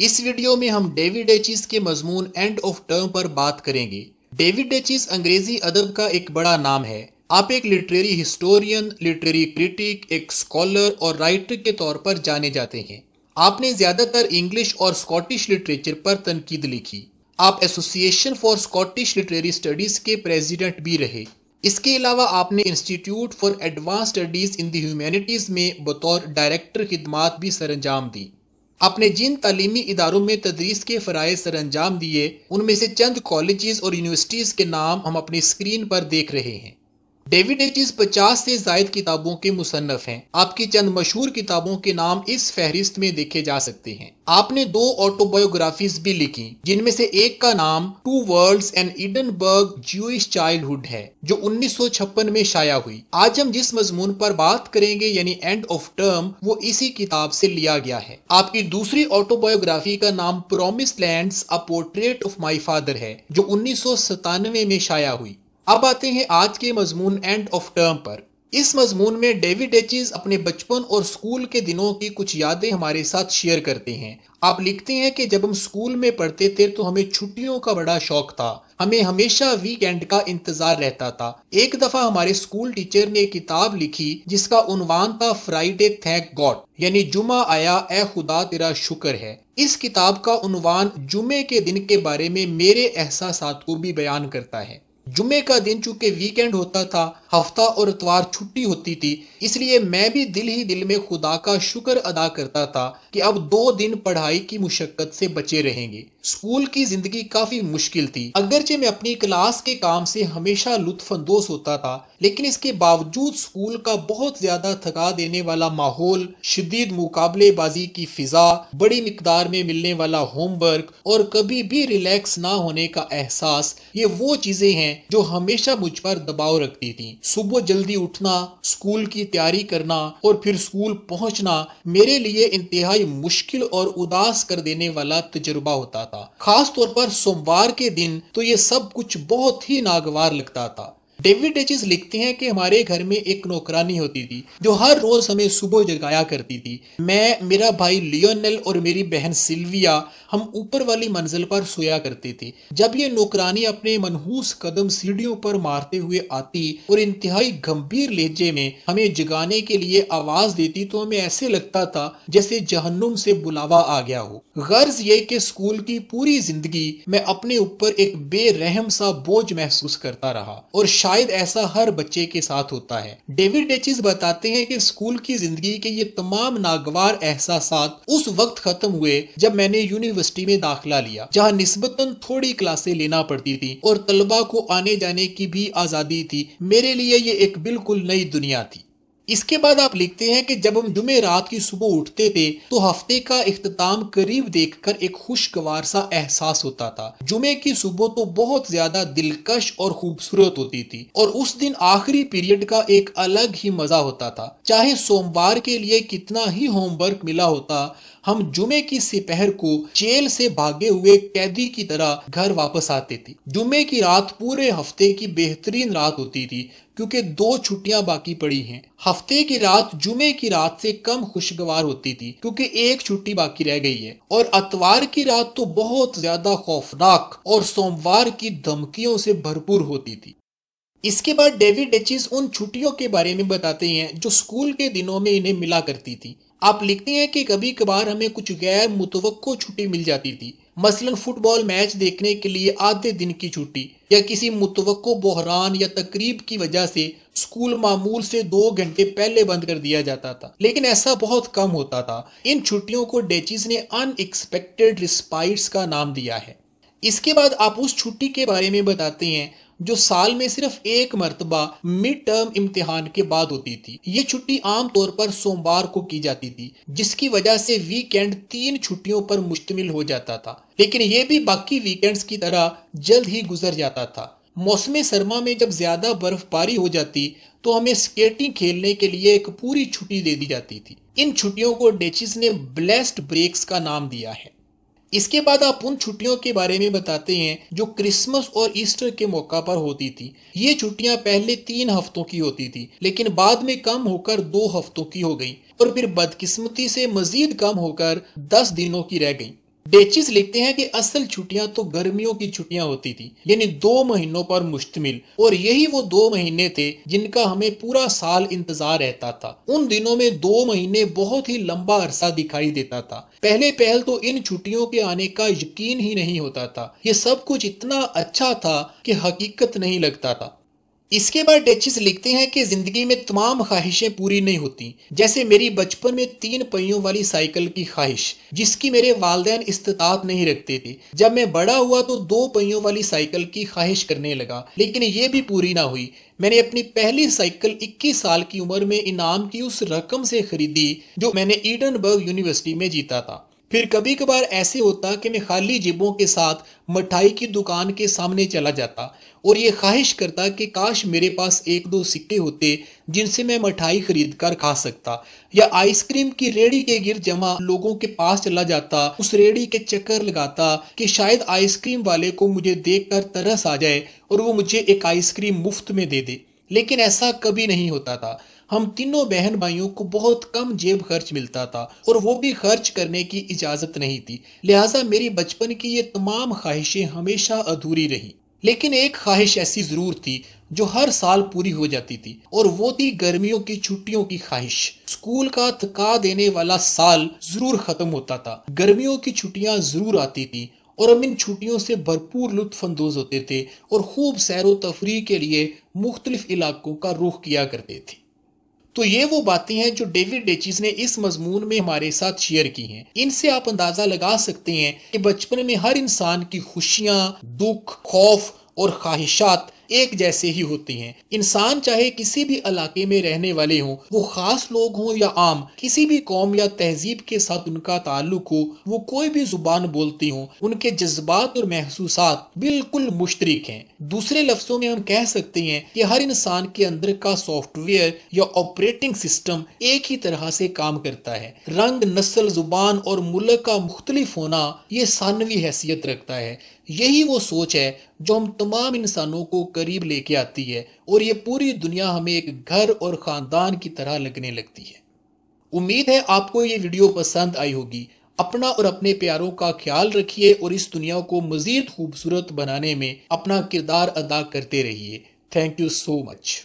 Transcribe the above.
इस वीडियो में हम डेविड एचिस के मजमून एंड ऑफ़ टर्म पर बात करेंगे। डेविड एचिस अंग्रेज़ी अदब का एक बड़ा नाम है। आप एक लिटरेरी हिस्टोरियन, लिटरेरी क्रिटिक, एक स्कॉलर और राइटर के तौर पर जाने जाते हैं। आपने ज़्यादातर इंग्लिश और स्कॉटिश लिटरेचर पर तनकीद लिखी। आप Association for Scottish Literary Studies के प्रेसिडेंट भी रहे। इसके अलावा आपने Institute for Advance Studies in the Humanities में बतौर डायरेक्टर खिदमात भी सरंजाम दी। आपने जिन तलीमी इदारों में तदरीस के फ़राज़ सर अंजाम दिए, उनमें से चंद कॉलेज और यूनिवर्सिटीज़ के नाम हम अपनी स्क्रीन पर देख रहे हैं। डेविड एचिस पचास से जायद किताबों के मुसन्फ हैं, आपकी चंद मशहूर किताबों के नाम इस फहरिस्त में देखे जा सकते हैं। आपने दो ऑटोबायोग्राफीज भी लिखी, जिनमें से एक का नाम Two Worlds and Edinburgh Jewish Childhood है, जो 1956 में शाया हुई। आज हम जिस मजमून पर बात करेंगे, यानी एंड ऑफ़ टर्म वो इसी किताब से लिया गया है। आपकी दूसरी ऑटोबायोग्राफी का नाम Promise Land a Portrait of My Father है, जो उन्नीस सौ सतानवे में शाया हुई। अब आते हैं आज के मजमून एंड ऑफ़ टर्म पर। इस मजमून में डेविड एचिज अपने बचपन और स्कूल के दिनों की कुछ यादें हमारे साथ शेयर करते हैं। आप लिखते हैं कि जब हम स्कूल में पढ़ते थे तो हमें छुट्टियों का बड़ा शौक था। हमें हमेशा वीकेंड का इंतज़ार रहता था। एक दफ़ा हमारे स्कूल टीचर ने किताब लिखी जिसका उनवान था फ्राइडे थैंक गॉड यानी जुमा आया ए खुदा, तेरा शुक्र है। इस किताब का उनवान जुमे के दिन के बारे में मेरे एहसास को भी बयान करता है। जुमे का दिन चूँकि वीकेंड होता था, हफ़्ता और इतवार छुट्टी होती थी, इसलिए मैं भी दिल ही दिल में खुदा का शुक्र अदा करता था कि अब दो दिन पढ़ाई की मुशक्कत से बचे रहेंगे। स्कूल की ज़िंदगी काफ़ी मुश्किल थी। अगरचे मैं अपनी क्लास के काम से हमेशा लुत्फानंदोज होता था, लेकिन इसके बावजूद स्कूल का बहुत ज़्यादा थका देने वाला माहौल, शदीद मुकाबलेबाजी की फिजा, बड़ी मकदार में मिलने वाला होमवर्क और कभी भी रिलैक्स ना होने का एहसास, ये वो चीज़ें हैं जो हमेशा मुझ पर दबाव रखती थी। सुबह जल्दी उठना, स्कूल की तैयारी करना और फिर स्कूल पहुँचना मेरे लिए इंतहाई मुश्किल और उदास कर देने वाला तजुर्बा होता था। खास तौर पर सोमवार के दिन तो ये सब कुछ बहुत ही नागवार लगता था। डेविड एचिस लिखते हैं कि हमारे घर में एक नौकरानी होती थी, जो हर रोज हमें सुबह जगाया करती थी। मैं, मेरा भाई लियोनल और मेरी बहन सिल्विया, हम ऊपर वाली मंजिल पर सोया करते थे। जब ये नौकरानी अपने मनहूस कदम सीढ़ियों पर मारते हुए आती और इंतहाई गंभीर लहजे में हमें जगाने के लिए आवाज़ देती तो हमें ऐसे लगता था जैसे जहन्नुम से बुलावा आ गया हो। गर्ज ये कि स्कूल की पूरी ज़िंदगी मैं अपने ऊपर एक बेरहम सा बोझ महसूस करता रहा और ऐसा हर बच्चे के साथ होता है। डेविड डेचिस बताते हैं कि स्कूल की ज़िंदगी के ये तमाम नागवार एहसास उस वक्त खत्म हुए जब मैंने यूनिवर्सिटी में दाखिला लिया, जहाँ निस्बतन थोड़ी क्लासे लेना पड़ती थी और तलबा को आने जाने की भी आज़ादी थी। मेरे लिए ये एक बिल्कुल नई दुनिया थी। इसके बाद आप लिखते हैं कि जब हम जुमे रात की सुबह उठते थे तो हफ़्ते का अख्ताम करीब देखकर एक खुशगवार सा एहसास होता था। जुमे की सुबह तो बहुत ज़्यादा दिलकश और खूबसूरत होती थी और उस दिन आखिरी पीरियड का एक अलग ही मज़ा होता था। चाहे सोमवार के लिए कितना ही होमवर्क मिला होता हम जुमे की सिपहर को जेल से भागे हुए कैदी की तरह घर वापस आते थे। जुमे की रात पूरे हफ़्ते की बेहतरीन रात होती थी, क्योंकि दो छुट्टियाँ बाकी पड़ी हैं। हफ़्ते की रात जुमे की रात से कम खुशगवार होती थी, क्योंकि एक छुट्टी बाकी रह गई है। और अतवार की रात तो बहुत ज़्यादा खौफनाक और सोमवार की धमकियों से भरपूर होती थी। इसके बाद डेविड एचिस उन छुट्टियों के बारे में बताते हैं जो स्कूल के दिनों में इन्हें मिला करती थी। आप लिखते हैं कि कभी कभार हमें कुछ गैर मुतवक्को छुट्टी मिल जाती थी। मसलन फुटबॉल मैच देखने के लिए आधे दिन की छुट्टी या किसी मुतवक्को बहरान या तकरीब की वजह से स्कूल मामूल से दो घंटे पहले बंद कर दिया जाता था। लेकिन ऐसा बहुत कम होता था। इन छुट्टियों को डेचिस ने अनएक्सपेक्टेड रिस्पाइट्स का नाम दिया है। इसके बाद आप उस छुट्टी के बारे में बताते हैं, जो साल में सिर्फ़ एक मरतबा मिड टर्म इम्तिहान के बाद होती थी। ये छुट्टी आमतौर पर सोमवार को की जाती थी, जिसकी वजह से वीकेंड तीन छुट्टियों पर मुश्तमिल हो जाता था। लेकिन ये भी बाकी वीकेंड्स की तरह जल्द ही गुजर जाता था। मौसम सरमा में जब ज़्यादा बर्फबारी हो जाती तो हमें स्केटिंग खेलने के लिए एक पूरी छुट्टी दे दी जाती थी। इन छुट्टियों को डेचिस ने ब्लेस्ड ब्रेक्स का नाम दिया है। इसके बाद आप उन छुट्टियों के बारे में बताते हैं जो क्रिसमस और ईस्टर के मौका पर होती थी। ये छुट्टियाँ पहले तीन हफ्तों की होती थी, लेकिन बाद में कम होकर दो हफ्तों की हो गई और फिर बदकिस्मती से मजीद कम होकर दस दिनों की रह गई। डेचिस लिखते हैं कि असल छुट्टियाँ तो गर्मियों की छुट्टियाँ होती थी, यानी दो महीनों पर मुश्तमिल। और यही वो दो महीने थे जिनका हमें पूरा साल इंतज़ार रहता था। उन दिनों में दो महीने बहुत ही लंबा अरसा दिखाई देता था। पहले पहल तो इन छुट्टियों के आने का यकीन ही नहीं होता था। ये सब कुछ इतना अच्छा था कि हकीकत नहीं लगता था। इसके बाद डेचिस लिखते हैं कि ज़िंदगी में तमाम ख्वाहिशें पूरी नहीं होती। जैसे मेरी बचपन में तीन पहियों वाली साइकिल की ख्वाहिश, जिसकी मेरे वालदेन इस्तात नहीं रखते थे। जब मैं बड़ा हुआ तो दो पहियों वाली साइकिल की ख्वाहिश करने लगा, लेकिन ये भी पूरी ना हुई। मैंने अपनी पहली साइकिल 21 साल की उम्र में इनाम की उस रकम से खरीदी, जो मैंने ईडनबर्ग यूनिवर्सिटी में जीता था। फिर कभी कभार ऐसे होता कि मैं खाली जेबों के साथ मिठाई की दुकान के सामने चला जाता और ये ख्वाहिश करता कि काश मेरे पास एक दो सिक्के होते जिनसे मैं मिठाई खरीद कर खा सकता या आइसक्रीम की रेडी के गिर जमा लोगों के पास चला जाता, उस रेडी के चक्कर लगाता कि शायद आइसक्रीम वाले को मुझे देखकर तरस आ जाए और वो मुझे एक आइसक्रीम मुफ़्त में दे दे। लेकिन ऐसा कभी नहीं होता था। हम तीनों बहन भाइयों को बहुत कम जेब खर्च मिलता था और वो भी खर्च करने की इजाज़त नहीं थी। लिहाजा मेरी बचपन की ये तमाम ख्वाहिशें हमेशा अधूरी रही। लेकिन एक ख्वाहिश ऐसी ज़रूर थी जो हर साल पूरी हो जाती थी, और वो थी गर्मियों की छुट्टियों की ख्वाहिश। स्कूल का थका देने वाला साल ज़रूर खत्म होता था। गर्मियों की छुट्टियाँ ज़रूर आती थी, और हम इन छुट्टियों से भरपूर लुत्फानंदोज होते थे और खूब सैर तफरी के लिए मुख्तलिफ़ इलाकों का रुख किया करते थे। तो ये वो बातें हैं जो डेविड डेचिस ने इस मजमून में हमारे साथ शेयर की हैं। इनसे आप अंदाज़ा लगा सकते हैं कि बचपन में हर इंसान की खुशियाँ, दुख, खौफ और ख्वाहिशात एक जैसे ही होते हैं। इंसान चाहे किसी भी इलाके में रहने वाले हों, वो खास लोग हों या आम, किसी भी कौम या तहजीब के साथ उनका ताल्लुक हो, वो कोई भी ज़ुबान बोलती हो, उनके जज्बात और महसूस बिल्कुल मुश्तरक हैं। दूसरे लफ्जों में हम कह सकते हैं कि हर इंसान के अंदर का सॉफ्टवेयर या ऑपरेटिंग सिस्टम एक ही तरह से काम करता है। रंग, नस्ल, ज़ुबान और मुल्क का मुख्तलिफ़ होना ये सानवी हैसियत रखता है। यही वो सोच है जो हम तमाम इंसानों को करीब लेके आती है और ये पूरी दुनिया हमें एक घर और ख़ानदान की तरह लगने लगती है। उम्मीद है आपको ये वीडियो पसंद आई होगी। अपना और अपने प्यारों का ख्याल रखिए और इस दुनिया को मज़ीद खूबसूरत बनाने में अपना किरदार अदा करते रहिए। Thank you so much